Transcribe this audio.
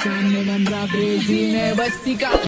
सामने बस्ती का